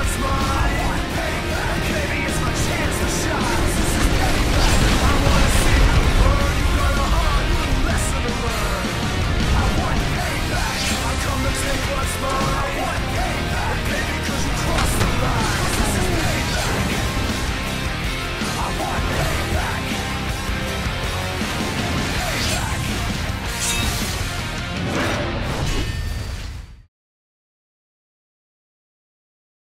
what's mine.